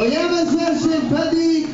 Oyeme sensin Pedik.